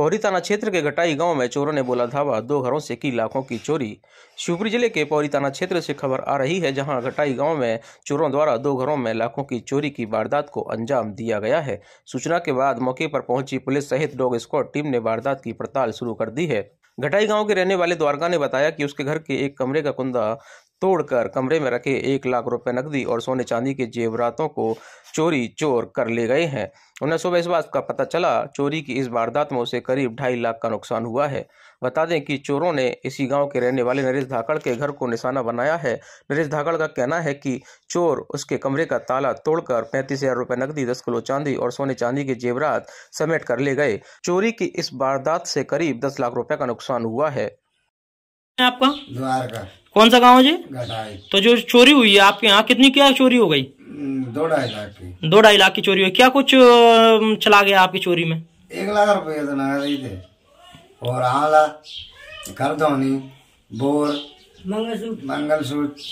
पौरी थाना क्षेत्र के घटाई गाँव में चोरों ने बोला धावा, दो घरों से की लाखों की चोरी। शिवपुरी ज़िले के पौरी थाना क्षेत्र से खबर आ रही है, जहाँ घटाई गाँव में चोरों द्वारा दो घरों में लाखों की चोरी की वारदात को अंजाम दिया गया है। सूचना के बाद मौके पर पहुँची पुलिस सहित डॉग स्क्वाड टीम ने वारदात की पड़ताल शुरू कर दी है। घटाई गाँव के रहने वाले द्वारका ने बताया कि उसके घर के एक कमरे का कुंदा तोड़कर कमरे में रखे एक लाख रुपए नकदी और सोने चांदी के जेवरातों को चोरी चोर कर ले गए हैं। उन्हें सुबह इस बात का पता चला चोरी की इस वारदात में उसे करीब ढाई लाख का नुकसान हुआ है। बता दें कि चोरों ने इसी गाँव के रहने वाले नरेश धाकड़ के घर को निशाना बनाया है। नरेश धाकड़ का कहना है कि चोर उसके कमरे का ताला तोड़कर पैंतीस हज़ार रुपए नकदी दस किलो चांदी और सोने चांदी के जेवरात समेट कर ले गए। चोरी की इस वारदात से करीब दस लाख रुपए का नुकसान हुआ है। आपका? द्वारका। कौन सा गाँव है जी? तो जो चोरी हुई है आपके यहाँ कितनी क्या चोरी हो गई? हम्म, दो ढाई लाख की। दो ढाई लाख की चोरी हुई। क्या कुछ चला गया आपकी चोरी में? एक लाख रुपए तो नगद ही थे। और आला करधौनी बोर मंगलसूत्र। मंगलसूत्र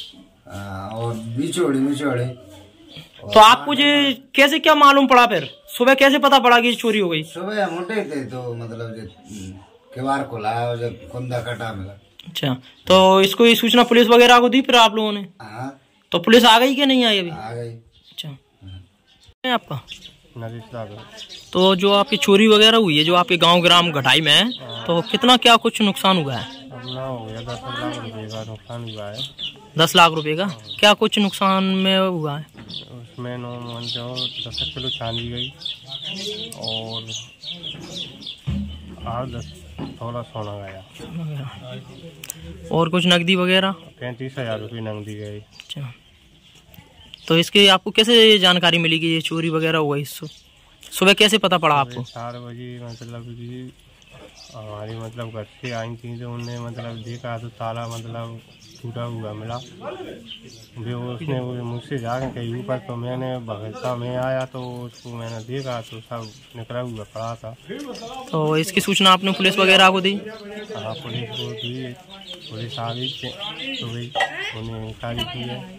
और बिछोड़ी बिछोड़ी तो आपको ये कैसे क्या मालूम पड़ा फिर? सुबह कैसे पता पड़ा कि चोरी हो गई? सुबह हम उठे थे तो मतलब जो किवाड़ खुलाया और जब कुंदा कटा मिला। अच्छा तो इसको ये सूचना पुलिस वगैरह को दी फिर आप लोगों ने? हाँ। तो पुलिस आ गई कि नहीं आई अभी? आ गई। अच्छा। है आपका? तो जो आपकी चोरी वगैरह हुई है जो आपके गाँव ग्राम घटाई में है तो कितना क्या कुछ नुकसान हुआ है? हो दस लाख रुपए का नुकसान हुआ है। दस लाख रुपए का? क्या कुछ नुकसान में हुआ है? उसमें नो मान दस किलो चांदी गई और आठ दस थोड़ा सोना गया और कुछ नकदी वगैरह? पैंतीस हज़ार रुपये नकदी गई अच्छा। तो इसकी आपको कैसे जानकारी मिली कि ये चोरी वगैरह हुआ इस सुबह कैसे पता पड़ा आपको? चार बजे मतलब हमारी मतलब घर से आई थी तो उनने मतलब देखा तो ताला मतलब टूटा हुआ मिला। भी उसने वो मुझसे जाके कहीं ऊपर तो मैंने भगता में आया तो उसको मैंने देखा तो सब निकला हुआ पड़ा था। तो इसकी सूचना आपने पुलिस वगैरह को दी? हाँ पुलिस को दी। पुलिस आ गई तो गई उन्हें इंक्वायरी की है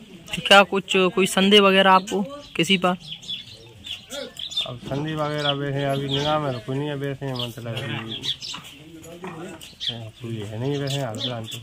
क्या कुछ कोई संदेह वगैरह आपको किसी पर? अब ठंडी वगैरह बैठे अभी निगाह में कोई नहीं है मतलब है नहीं बेचे हाल फ़िलहाल तो।